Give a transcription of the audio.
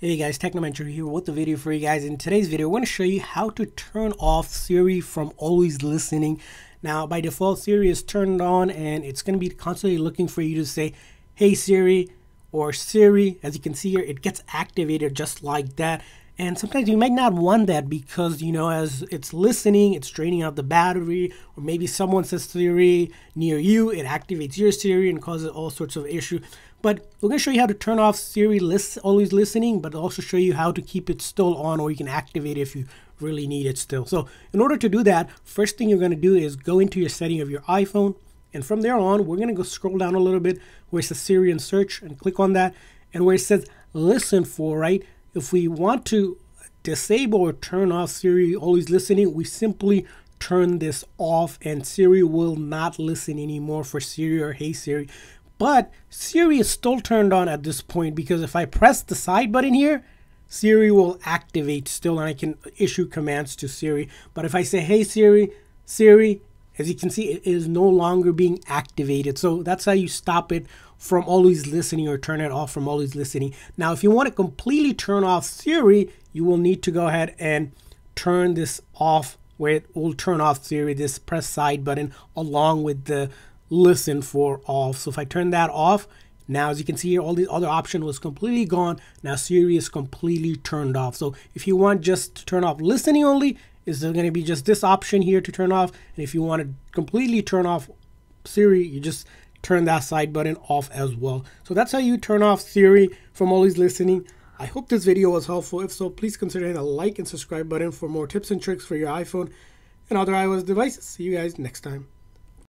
Hey guys, Technomentary here with the video for you guys. In today's video, we're going to show you how to turn off Siri from always listening. Now, by default, Siri is turned on and it's going to be constantly looking for you to say, Hey Siri, or Siri. As you can see here, it gets activated just like that. And sometimes you might not want that because, you know, as it's listening, it's draining out the battery, or maybe someone says Siri near you, it activates your Siri and causes all sorts of issue. But we're going to show you how to turn off Siri list, always listening, but also show you how to keep it still on or you can activate it if you really need it still. So in order to do that, first thing you're going to do is go into your setting of your iPhone. And from there on, we're going to go scroll down a little bit where it says Siri and search and click on that. And where it says listen for, right? If we want to disable or turn off Siri always listening, we simply turn this off and Siri will not listen anymore for Siri or Hey Siri. But Siri is still turned on at this point because if I press the side button here, Siri will activate still and I can issue commands to Siri. But if I say, hey Siri, Siri, as you can see, it is no longer being activated. So that's how you stop it from always listening or turn it off from always listening. Now, if you want to completely turn off Siri, you will need to go ahead and turn this off where it will turn off Siri, this press side button along with the listen for off. So if I turn that off, now as you can see here, all the other option was completely gone. Now Siri is completely turned off. So if you want just to turn off listening only, is there going to be just this option here to turn off. And if you want to completely turn off Siri, you just turn that side button off as well. So that's how you turn off Siri from always listening. I hope this video was helpful. If so, please consider hitting the like and subscribe button for more tips and tricks for your iPhone and other iOS devices. See you guys next time.